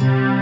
Bye.